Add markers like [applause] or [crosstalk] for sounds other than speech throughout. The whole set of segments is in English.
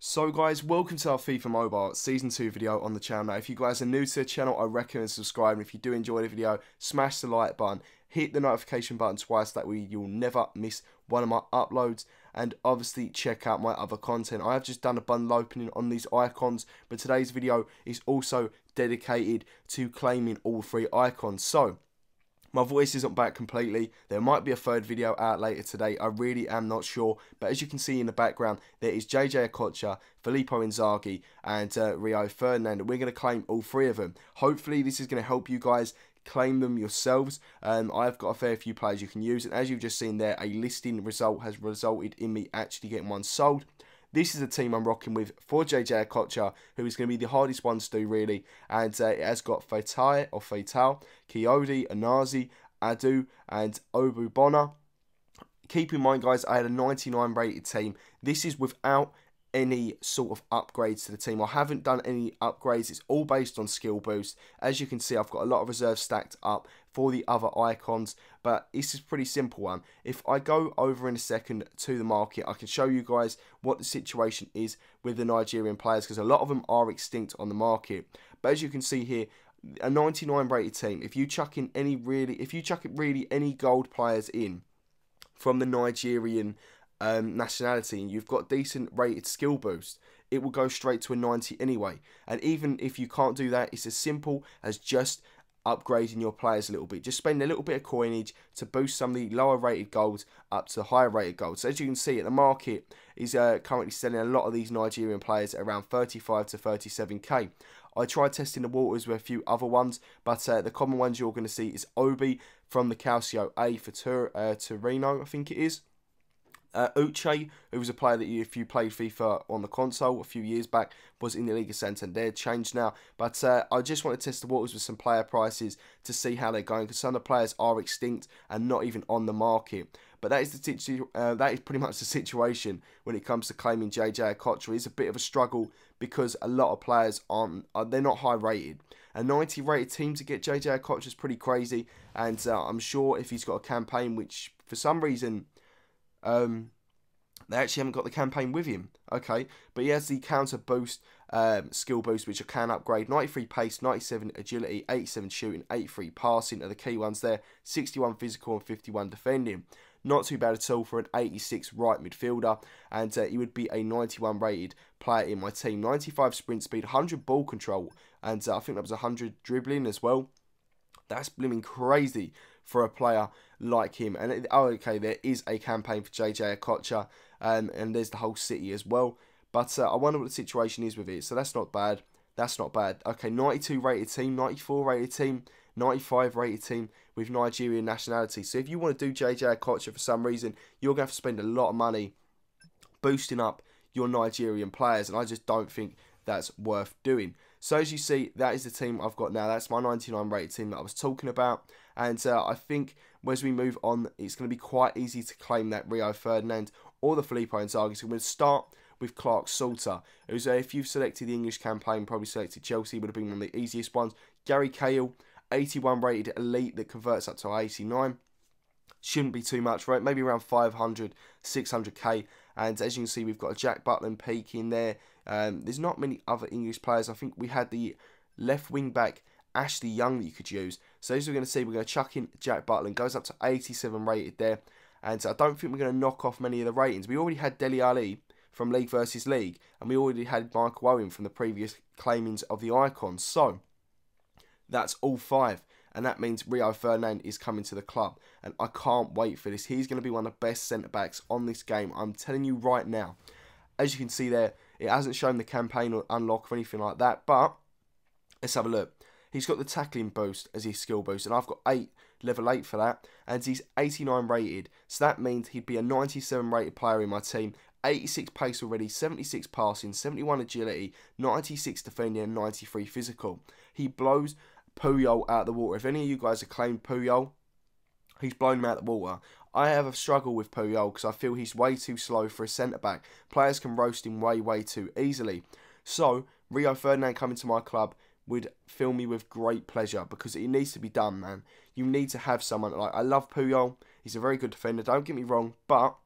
So guys, welcome to our FIFA Mobile Season 2 video on the channel. Now, if you guys are new to the channel, I recommend subscribing. If you do enjoy the video, smash the like button, hit the notification button twice, that way you'll never miss one of my uploads. And obviously check out my other content. I have just done a bundle opening on these icons, but today's video is also dedicated to claiming all three icons. So, my voice isn't back completely. There might be a third video out later today. I really am not sure. But as you can see in the background, there is JJ Okocha, Filippo Inzaghi, and uh, Rio Ferdinand. We're going to claim all three of them. Hopefully, this is going to help you guys claim them yourselves. Um, I've got a fair few players you can use. And as you've just seen there, a listing result has resulted in me actually getting one sold. This is the team I'm rocking with for JJ Okocha, who is going to be the hardest one to do, really. And uh, it has got Fatai or Fatal, Kiyodi, Anazi, Adu, and Obubona. Keep in mind, guys, I had a 99 rated team. This is without any sort of upgrades to the team. I haven't done any upgrades. It's all based on skill boost. As you can see, I've got a lot of reserves stacked up for the other icons, but this is pretty simple one. If I go over in a second to the market, I can show you guys what the situation is with the Nigerian players because a lot of them are extinct on the market. But as you can see here, a 99 rated team, if you chuck in any really, if you chuck really any gold players in from the Nigerian um, nationality and you've got decent rated skill boost, it will go straight to a 90 anyway. And even if you can't do that, it's as simple as just upgrading your players a little bit. Just spend a little bit of coinage to boost some of the lower rated golds up to higher rated golds. So as you can see, at the market is uh, currently selling a lot of these Nigerian players at around 35 to 37k. I tried testing the waters with a few other ones, but uh, the common ones you're going to see is Obi from the Calcio A for Tur uh, Torino, I think it is. Uh, Uche, who was a player that you, if you played FIFA on the console a few years back, was in the League Liga Santander, changed now. But uh, I just want to test the waters with some player prices to see how they're going, because some of the players are extinct and not even on the market. But that is the uh, that is pretty [laughs] much the situation when it comes to claiming JJ Okocha. It's a bit of a struggle because a lot of players aren't uh, they're not high rated. A 90 rated team to get JJ Okocha is pretty crazy, and uh, I'm sure if he's got a campaign which for some reason um, they actually haven't got the campaign with him. Okay, but he has the counter boost, um, skill boost, which I can upgrade. 93 pace, 97 agility, 87 shooting, 83 passing are the key ones there. 61 physical and 51 defending. Not too bad at all for an 86 right midfielder, and uh, he would be a 91 rated player in my team. 95 sprint speed, 100 ball control, and uh, I think that was 100 dribbling as well. That's blooming crazy for a player like him. And it, oh, okay, there is a campaign for JJ Okocha, um, and there's the whole city as well. But uh, I wonder what the situation is with it. So that's not bad. That's not bad. Okay, 92 rated team, 94 rated team, 95 rated team with Nigerian nationality. So if you want to do JJ Okocha for some reason, you're going to have to spend a lot of money boosting up your Nigerian players, and I just don't think that's worth doing. So as you see, that is the team I've got now. That's my 99 rated team that I was talking about. And uh, I think as we move on, it's going to be quite easy to claim that Rio Ferdinand or the Filippo Inzaghi. So we're going to start with Clark Salter, who's uh, if you've selected the English campaign, probably selected Chelsea, would have been one of the easiest ones. Gary Cahill, 81 rated elite that converts up to 89 shouldn't be too much, right? Maybe around 500, 600k. And as you can see, we've got Jack Butland peak in there. Um, there's not many other English players. I think we had the left wing back Ashley Young that you could use. So as we're going to see, we're going to chuck in Jack Butland. Goes up to 87 rated there. And I don't think we're going to knock off many of the ratings. We already had Dele Alli from League versus League. And we already had Michael Owen from the previous claimings of the Icons. So that's all five and that means Rio Ferdinand is coming to the club. And I can't wait for this. He's going to be one of the best centre backs on this game. I'm telling you right now. As you can see there, it hasn't shown the campaign or unlock or anything like that, but let's have a look. He's got the tackling boost as his skill boost, and I've got 8, level 8 for that, and he's 89 rated. So that means he'd be a 97 rated player in my team. 86 pace already, 76 passing, 71 agility, 96 defending, and 93 physical. He blows Puyol out of the water. If any of you guys have claimed Puyol, he's blown him out of the water. I have a struggle with Puyol because I feel he's way too slow for a centre back. Players can roast him way, way too easily. So, Rio Ferdinand coming to my club would fill me with great pleasure because it needs to be done, man. You need to have someone like I love Puyol. He's a very good defender. Don't get me wrong, but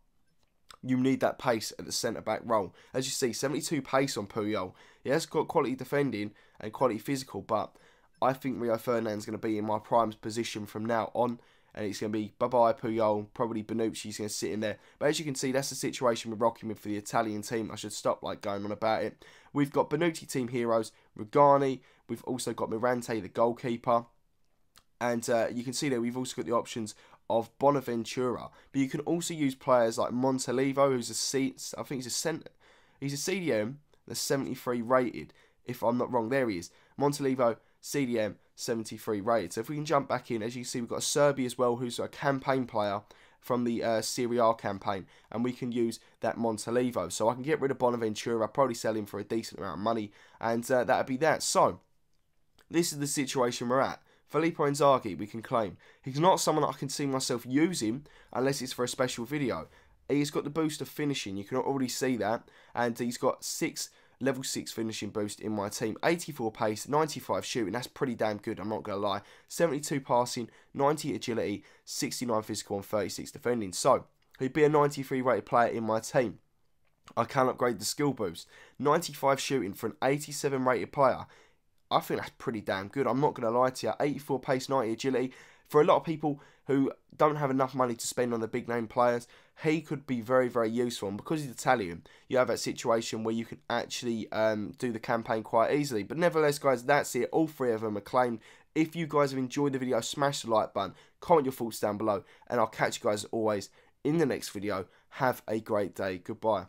you need that pace at the centre back role. As you see, 72 pace on Puyol. He has got quality defending and quality physical, but I think Rio Ferdinand's going to be in my prime position from now on. And it's going to be bye-bye Puyol, probably Bonucci's going to sit in there. But as you can see, that's the situation we're rocking with for the Italian team. I should stop like going on about it. We've got Bonucci team heroes, Rugani. We've also got Mirante, the goalkeeper. And uh, you can see there we've also got the options of Bonaventura. But you can also use players like Montolivo, who's a seat, I think he's a cent, he's a CDM, the 73 rated. If I'm not wrong, there he is. Montolivo, CDM, 73 rated. So if we can jump back in, as you see, we've got a Serbi as well, who's a campaign player from the uh, Serie A campaign, and we can use that Montolivo. So I can get rid of Bonaventura, I probably sell him for a decent amount of money, and uh, that'd be that. So this is the situation we're at. Filippo Inzaghi, we can claim. He's not someone that I can see myself using unless it's for a special video. He's got the boost of finishing, you can already see that, and he's got six level 6 finishing boost in my team. 84 pace, 95 shooting, that's pretty damn good, I'm not going to lie. 72 passing, 90 agility, 69 physical and 36 defending. So, he'd be a 93 rated player in my team. I can upgrade the skill boost. 95 shooting for an 87 rated player. I think that's pretty damn good. I'm not going to lie to you. 84 pace, 90 agility. For a lot of people who don't have enough money to spend on the big name players, he could be very, very useful. And because he's Italian, you have that situation where you can actually um, do the campaign quite easily. But nevertheless, guys, that's it. All three of them are claimed. If you guys have enjoyed the video, smash the like button, comment your thoughts down below, and I'll catch you guys always in the next video. Have a great day. Goodbye.